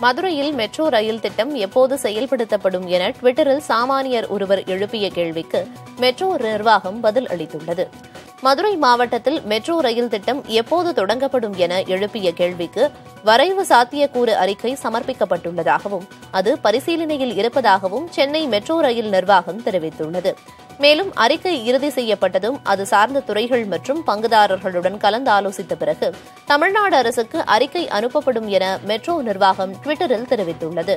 மதுரையில் metro rail திட்டம் எப்போது செயல்படுத்தப்படும் என ட்விட்டரில் சாமானியர் ஒருவர் எழுப்பிய கேள்விக்கு மெட்ரோ நிர்வாகம் பதில் அளித்துள்ளது. மதுரை மாவட்டத்தில் மெட்ரோ ரயில் திட்டம் எப்போது தொடங்கப்படும் என எழுப்பிய கேள்விக்கு வரைவு சாத்தியக்கூறு அறிக்கை சமர்ப்பிக்கப்பட்டுள்ளதாகவும் அது பரிசீலனையில் இருப்பதாகவும் சென்னை மெட்ரோ ரயில் நிர்வாகம் தெரிவித்துள்ளது. மேலும் அறிக்கை இறுதி செய்யப்பட்டதும் அது சார்ந்த துறைகள் மற்றும் பங்குதாரர்களுடன் கலந்தாலோசித்த பிறகு தமிழ்நாடு அரசுக்கு அறிக்கை அனுப்பப்படும் என மெட்ரோ நிர்வாகம் டுவிட்டரில் தெரிவித்துள்ளது.